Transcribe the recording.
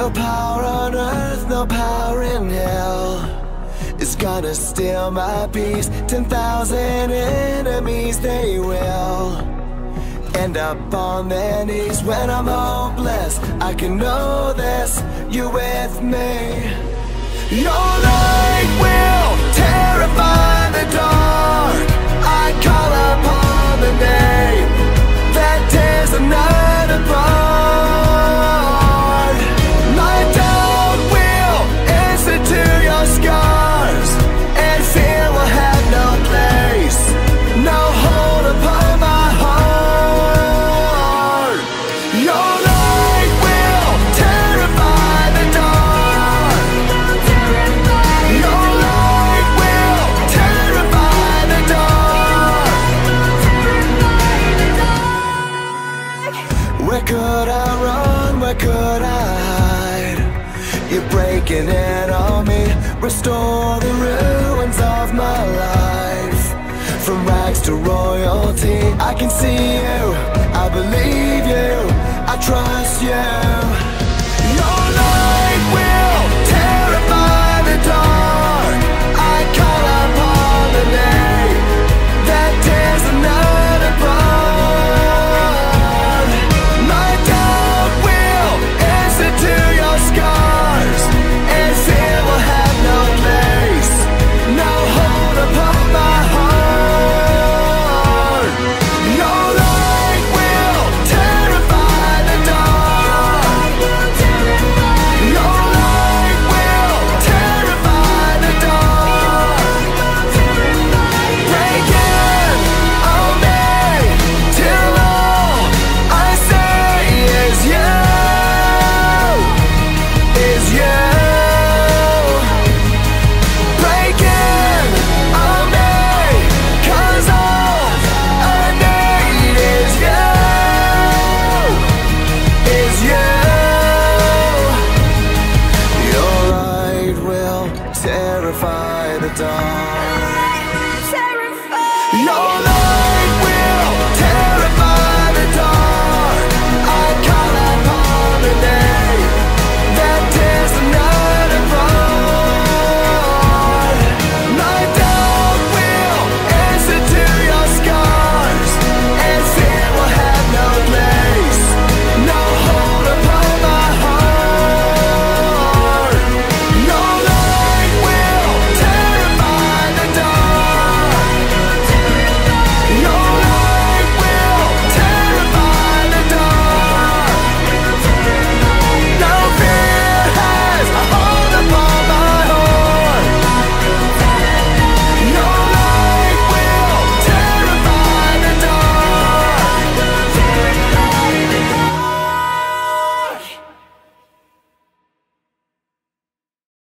No power on earth, no power in hell is gonna steal my peace. Ten thousand enemies, they will end up on their knees when I'm hopeless. I can know this, You're with me. Your light will You're breaking in on me. Restore the ruins of my life. From rags to royalty, I can see you. I believe you. I trust terrify the dark. Terrified. Your